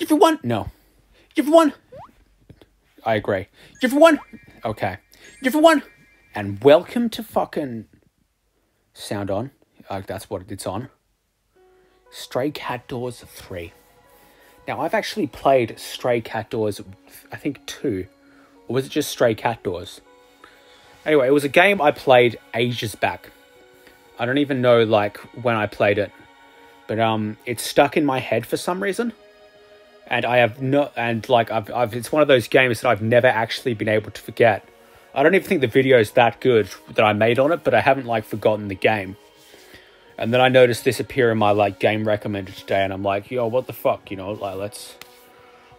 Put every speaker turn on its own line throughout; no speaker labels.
Everyone, no. Everyone, I agree. Everyone, okay. Everyone, and welcome to fucking sound on. Uh, that's what it's on. Stray Cat Doors 3. Now, I've actually played Stray Cat Doors, I think two. Or was it just Stray Cat Doors? Anyway, it was a game I played ages back. I don't even know, like, when I played it. But, um, it's stuck in my head for some reason. And I have no, and like, I've, I've, it's one of those games that I've never actually been able to forget. I don't even think the video is that good that I made on it, but I haven't, like, forgotten the game. And then I noticed this appear in my like game recommended today, and I'm like, yo, what the fuck, you know? Like, let's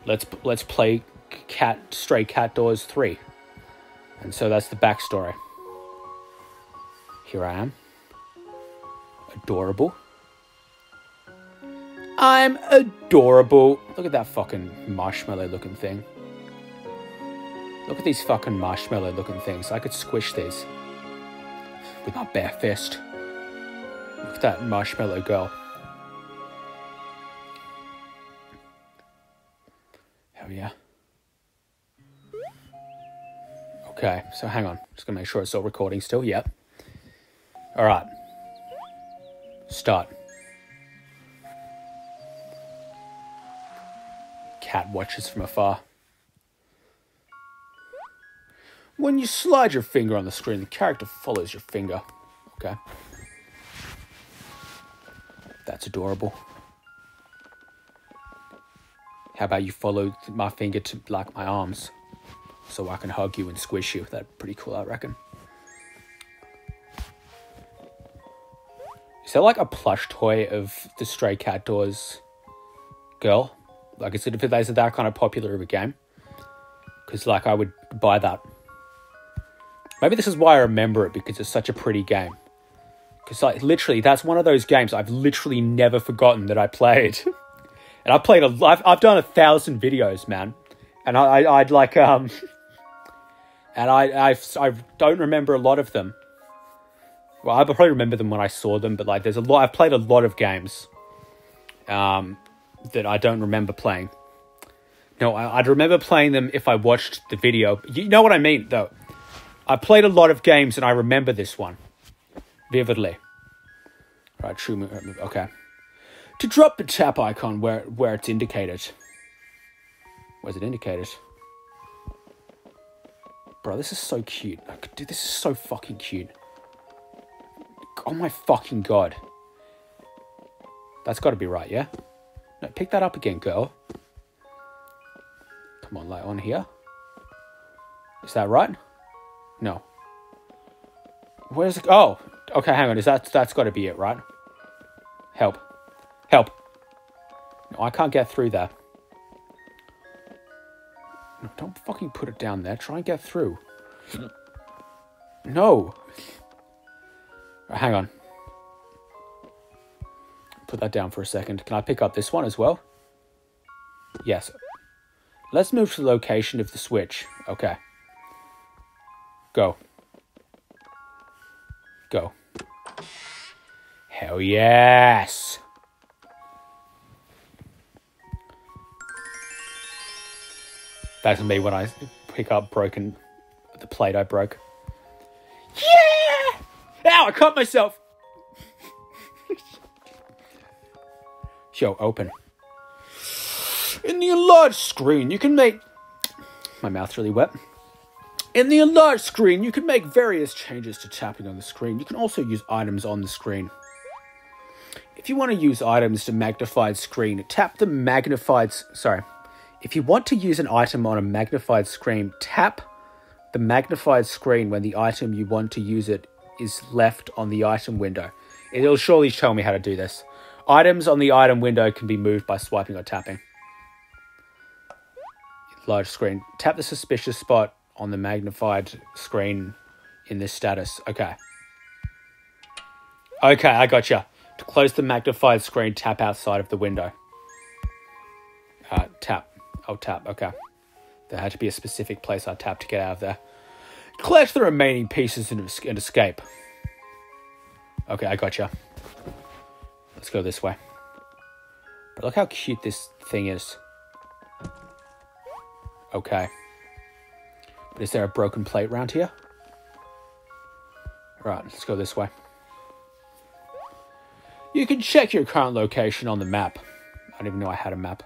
let's let's play Cat Stray Cat Doors three. And so that's the backstory. Here I am, adorable. I'm adorable. Look at that fucking marshmallow looking thing. Look at these fucking marshmallow looking things. I could squish these with my bare fist. Look at that marshmallow girl. Hell yeah. Okay, so hang on. Just gonna make sure it's all recording still. Yep. Alright. Start. Cat watches from afar. When you slide your finger on the screen, the character follows your finger. Okay. That's adorable. How about you follow my finger to like my arms so I can hug you and squish you? That's pretty cool, I reckon. Is there like a plush toy of the Stray Cat Doors girl? Like, is it, is it that kind of popular of a game? Because, like, I would buy that. Maybe this is why I remember it because it's such a pretty game. Because like literally, that's one of those games I've literally never forgotten that I played. and I played a, I've, I've done a thousand videos, man. And I, I would like um, and I I I don't remember a lot of them. Well, I probably remember them when I saw them, but like, there's a lot. I've played a lot of games, um, that I don't remember playing. No, I'd remember playing them if I watched the video. You know what I mean, though. I played a lot of games, and I remember this one vividly. Right, true move. Uh, okay. To drop the tap icon where where it's indicated. Where's it indicated? Bro, this is so cute. Dude, this is so fucking cute. Oh my fucking god. That's got to be right, yeah? No, pick that up again, girl. Come on, like on here. Is that right? No. Where's it? Oh, okay. Hang on. Is that that's got to be it, right? Help! Help! No, I can't get through there. No, don't fucking put it down there. Try and get through. No. Hang on. Put that down for a second. Can I pick up this one as well? Yes. Let's move to the location of the switch. Okay. Go. Go. Hell yes! That's me when I pick up broken the plate I broke. Yeah! Ow, I cut myself! Yo, open. In the enlarged screen, you can make. My mouth's really wet. In the enlarged screen, you can make various changes to tapping on the screen. You can also use items on the screen. If you want to use items to magnified screen, tap the magnified. Sorry. If you want to use an item on a magnified screen, tap the magnified screen when the item you want to use it is left on the item window. It'll surely tell me how to do this. Items on the item window can be moved by swiping or tapping. Large screen. Tap the suspicious spot on the magnified screen in this status. Okay. Okay, I gotcha. To close the magnified screen, tap outside of the window. Uh, tap. Oh, tap. Okay. There had to be a specific place I tapped to get out of there. Collect the remaining pieces and, and escape. Okay, I gotcha. Let's go this way. But look how cute this thing is. Okay. But is there a broken plate round here? Right, let's go this way. You can check your current location on the map. I didn't even know I had a map.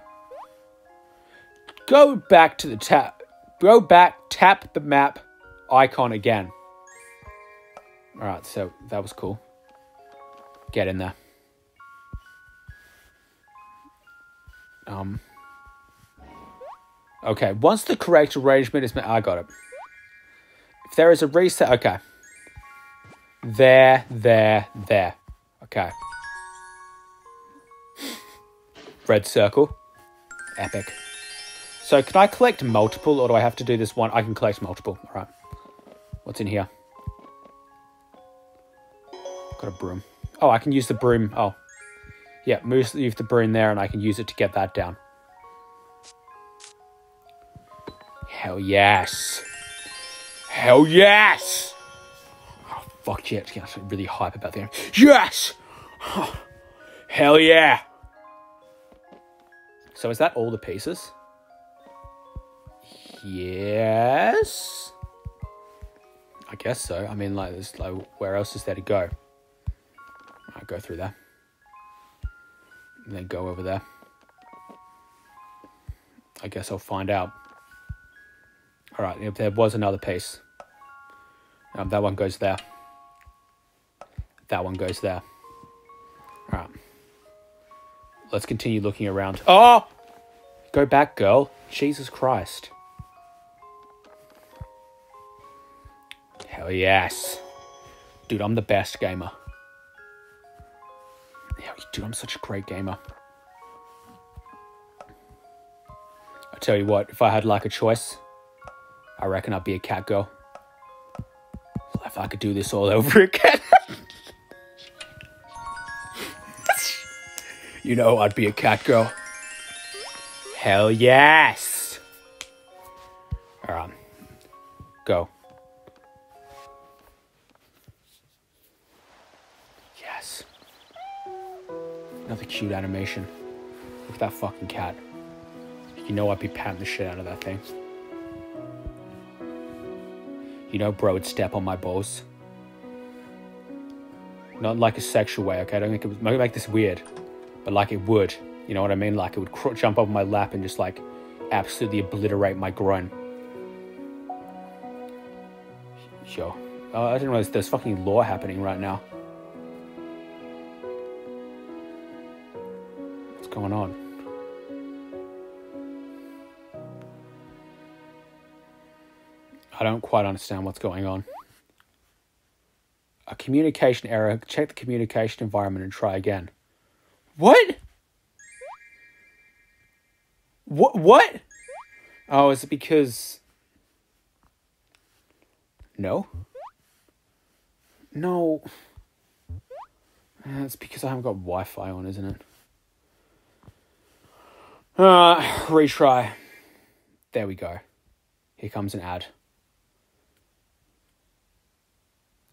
Go back to the tap. Go back, tap the map icon again. Alright, so that was cool. Get in there. Um. Okay, once the correct arrangement is made, I got it. If there is a reset, okay. There, there, there. Okay. Red circle. Epic. So can I collect multiple or do I have to do this one? I can collect multiple. All right. What's in here? Got a broom. Oh, I can use the broom. Oh. Yeah, move leave the broom there and I can use it to get that down. Hell yes. Hell yes! Oh, fuck yeah, getting really hype about the that. Yes! Oh, hell yeah! So is that all the pieces? Yes. I guess so. I mean, like, there's like, where else is there to go? I'll go through there, then go over there. I guess I'll find out. All right, if there was another piece, um, that one goes there. That one goes there. All right. Let's continue looking around. Oh! Go back, girl. Jesus Christ. Hell yes. Dude, I'm the best gamer. Dude, I'm such a great gamer. I tell you what, if I had like a choice, I reckon I'd be a cat girl. If I could do this all over again. you know I'd be a cat girl. Hell yes. Cute animation. Look at that fucking cat. You know I'd be patting the shit out of that thing. You know, bro would step on my balls. Not like a sexual way, okay? I don't think it would make this weird, but like it would. You know what I mean? Like it would jump up my lap and just like absolutely obliterate my groin. Yo, oh, I didn't realize there's fucking law happening right now. Going on? I don't quite understand what's going on. A communication error. Check the communication environment and try again. What? What? What? Oh, is it because. No? No. It's because I haven't got Wi Fi on, isn't it? Uh, retry. There we go. Here comes an ad.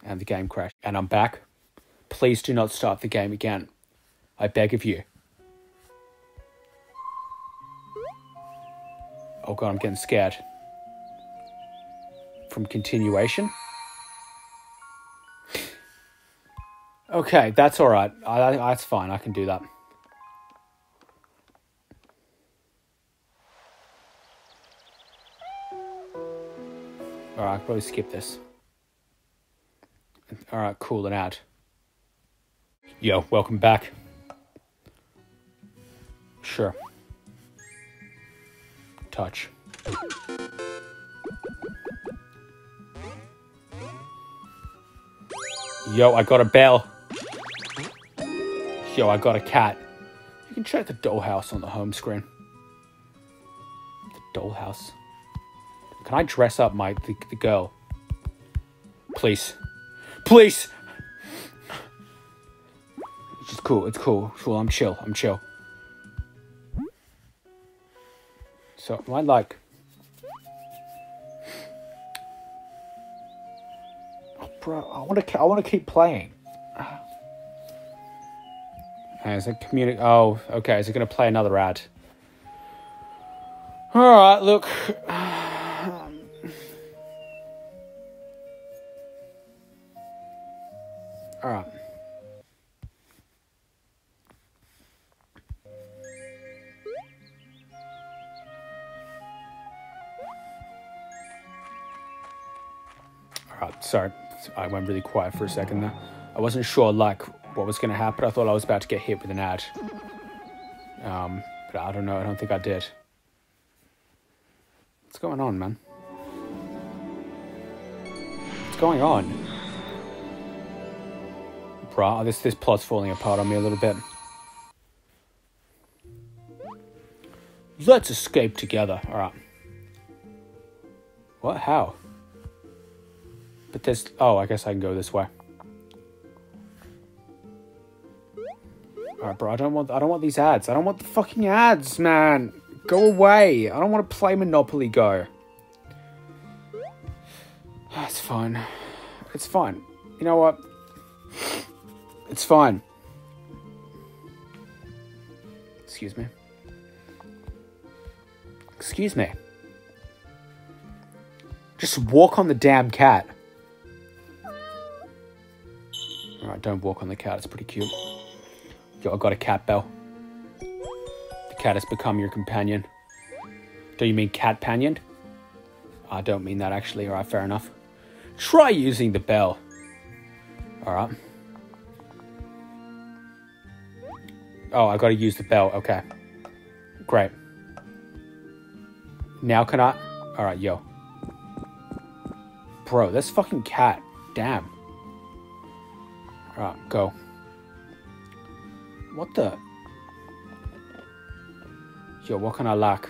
and the game crashed. And I'm back. Please do not start the game again. I beg of you. Oh god, I'm getting scared. From continuation? Okay, that's alright. That's fine, I can do that. Probably skip this. All right, cool it out. Yo, welcome back. Sure. Touch. Yo, I got a bell. Yo, I got a cat. You can check the dollhouse on the home screen. The dollhouse. Can I dress up my the, the girl? Please. Please. It's just cool. It's cool. It's cool. I'm chill. I'm chill. So, I like. Oh, bro, I want to. I want to keep playing. Ah. Is it communi- Oh, okay. Is it going to play another ad? All right. Look. Sorry. I went really quiet for a second there. I wasn't sure, like, what was going to happen. I thought I was about to get hit with an ad. Um, but I don't know. I don't think I did. What's going on, man? What's going on? Bruh, this, this plot's falling apart on me a little bit. Let's escape together. Alright. What? How? But this, Oh, I guess I can go this way. Alright, bro, I don't want I don't want these ads. I don't want the fucking ads, man. Go away. I don't want to play Monopoly Go. It's fine. It's fine. You know what? It's fine. Excuse me. Excuse me. Just walk on the damn cat. Don't walk on the cat. It's pretty cute. Yo, I got a cat bell. The cat has become your companion. Do you mean cat panion? I don't mean that actually. Alright, fair enough. Try using the bell. Alright. Oh, I gotta use the bell. Okay. Great. Now can I? Alright, yo. Bro, this fucking cat. Damn. Alright, go. What the? Yo, what can I lack?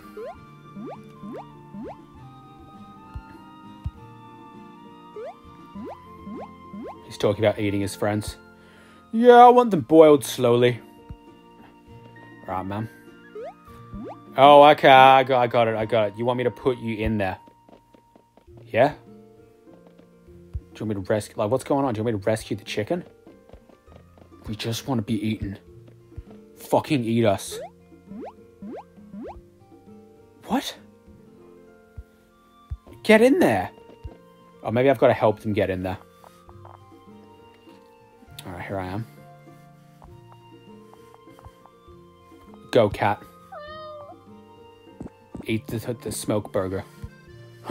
He's talking about eating his friends. Yeah, I want them boiled slowly. Right, man. Oh, okay, I got, I got it, I got it. You want me to put you in there? Yeah? Do you want me to rescue, like, what's going on? Do you want me to rescue the chicken? We just want to be eaten. Fucking eat us. What? Get in there. Oh, maybe I've got to help them get in there. Alright, here I am. Go, cat. Eat the, the smoke burger.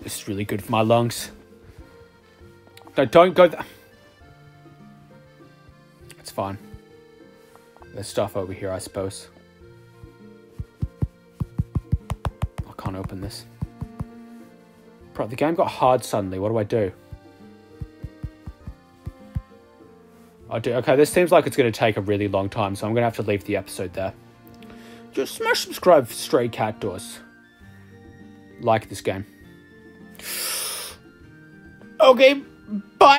this is really good for my lungs. No, don't go. it's fine. There's stuff over here, I suppose. I can't open this. Bro, the game got hard suddenly. What do I do? I do. Okay, this seems like it's going to take a really long time, so I'm going to have to leave the episode there. Just smash subscribe for Stray Cat Doors. Like this game. Okay, bye.